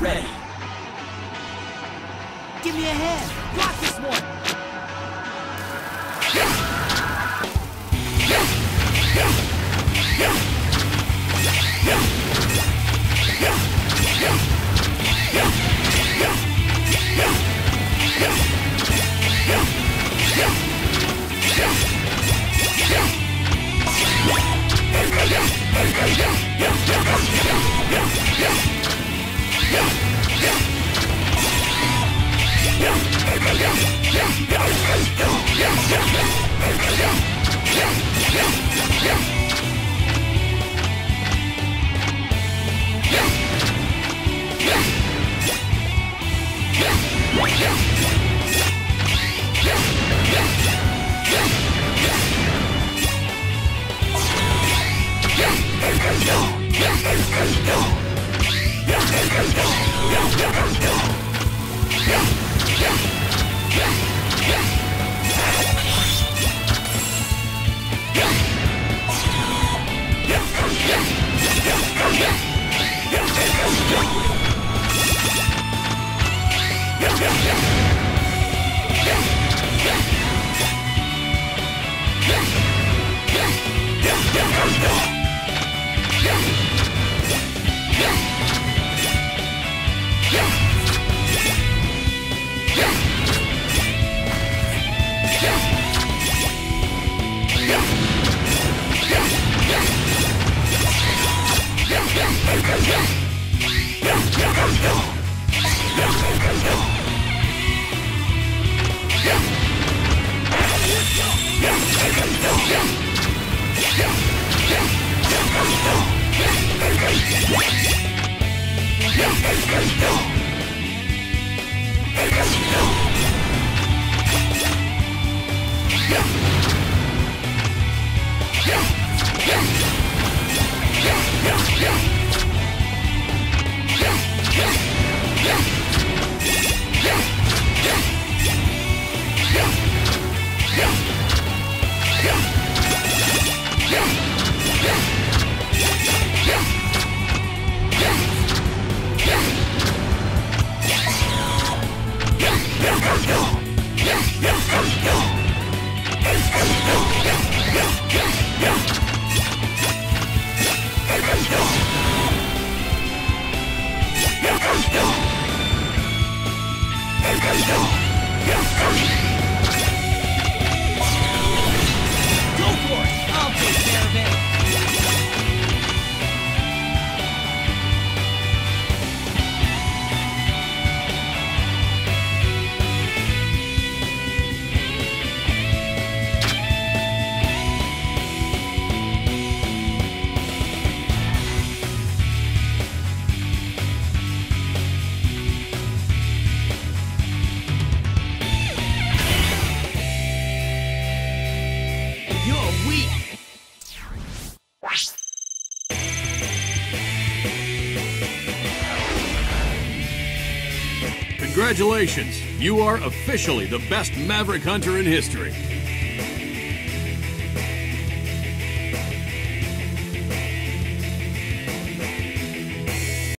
Ready. Give me a hand. Block this one. Yeah. Go! Go! Go! Go! Go! Yeah! Let's go! Congratulations, you are officially the best Maverick Hunter in history.